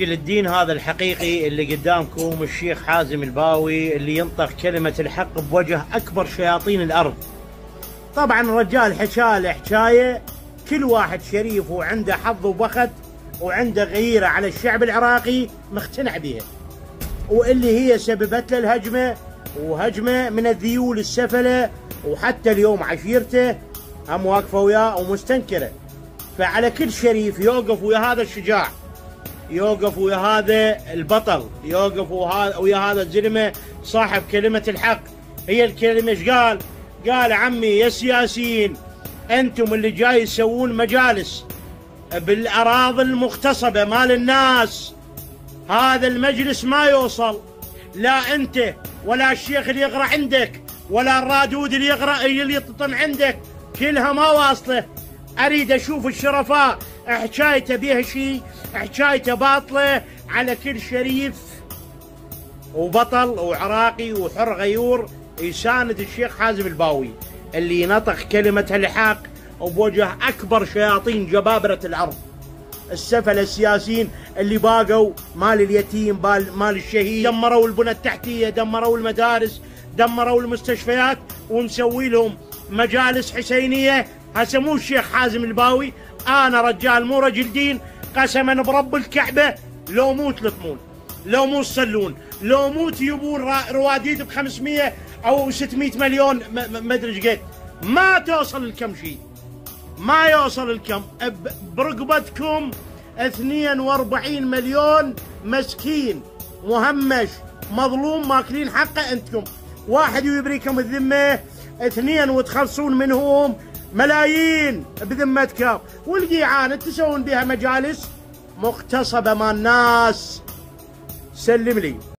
مشكل الدين هذا الحقيقي اللي قدامكم الشيخ حازم الباوي اللي ينطق كلمة الحق بوجه أكبر شياطين الأرض. طبعا الرجال حكاله حكاية كل واحد شريف وعنده حظ وبخت وعنده غيرة على الشعب العراقي مقتنع بها واللي هي سببت له الهجمة وهجمة من الذيول السفلة وحتى اليوم عشيرته هم واقفة وياه ومستنكرة. فعلى كل شريف يوقف ويا هذا الشجاع. يوقف ويا هذا البطل يوقف ويا هذا الزلمة صاحب كلمة الحق. هي الكلمة إيش قال؟ قال عمي يا سياسيين أنتم اللي جاي تسوون مجالس بالأراضي المغتصبة مال الناس. هذا المجلس ما يوصل. لا أنت ولا الشيخ اللي يقرأ عندك ولا الرادود اللي يقرا اللي يطن عندك. كلها ما واصلة. أريد أشوف الشرفاء حكايته بها شيء حكايته باطله على كل شريف وبطل وعراقي وحر غيور يساند الشيخ حازم الباوي اللي نطق كلمة الحق وبوجه أكبر شياطين جبابرة الأرض. السفلة السياسيين اللي باقوا مال اليتيم مال الشهيد. دمروا البنى التحتية دمروا المدارس دمروا المستشفيات ومسوي لهم مجالس حسينية. هسه مو الشيخ حازم الباوي أنا رجال مو رجل دين قسما برب الكعبة لو مو تلطمون لو مو تصلون لو مو تجيبون رواديد ب 500 أو 600 مليون ما أدري إيش ما توصل الكم شيء ما يوصل الكم. برقبتكم 42 مليون مسكين. مهمش. مظلوم ماكلين حقه أنتم. واحد يبريكم الذمة اثنين وتخلصون منهم. ملايين بذمتكم والقيعان تسوون بها مجالس مغتصبه مال الناس. سلم لي.